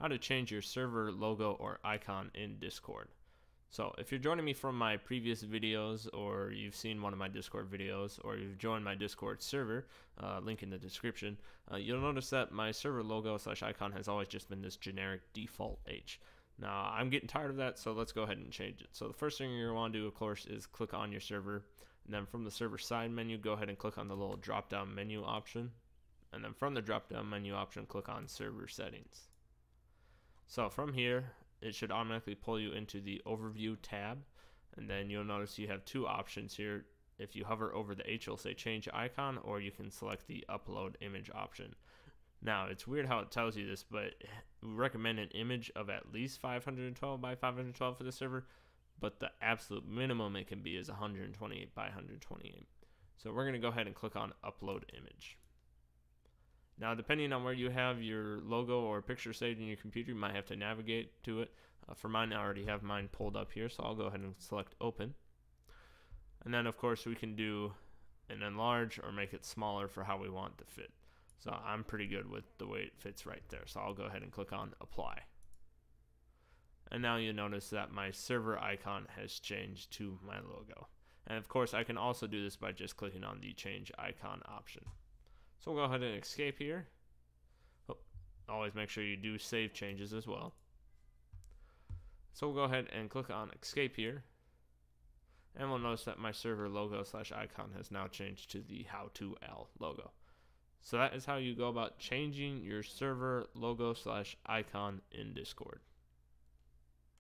how to change your server logo or icon in Discord. So if you're joining me from my previous videos or you've seen one of my Discord videos or you've joined my Discord server, uh, link in the description, uh, you'll notice that my server logo slash icon has always just been this generic default H. Now I'm getting tired of that so let's go ahead and change it. So the first thing you're want to do of course is click on your server and then from the server side menu go ahead and click on the little drop down menu option and then from the drop down menu option click on server settings. So from here, it should automatically pull you into the overview tab. And then you'll notice you have two options here. If you hover over the H, it'll say change icon, or you can select the upload image option. Now, it's weird how it tells you this, but we recommend an image of at least 512 by 512 for the server, but the absolute minimum it can be is 128 by 128. So we're going to go ahead and click on upload image. Now, depending on where you have your logo or picture saved in your computer, you might have to navigate to it. Uh, for mine, I already have mine pulled up here, so I'll go ahead and select open. And then, of course, we can do an enlarge or make it smaller for how we want to fit. So I'm pretty good with the way it fits right there. So I'll go ahead and click on apply. And now you notice that my server icon has changed to my logo. And of course, I can also do this by just clicking on the change icon option. So we'll go ahead and escape here. Oh, always make sure you do save changes as well. So we'll go ahead and click on escape here. And we'll notice that my server logo slash icon has now changed to the how to Al logo. So that is how you go about changing your server logo slash icon in Discord.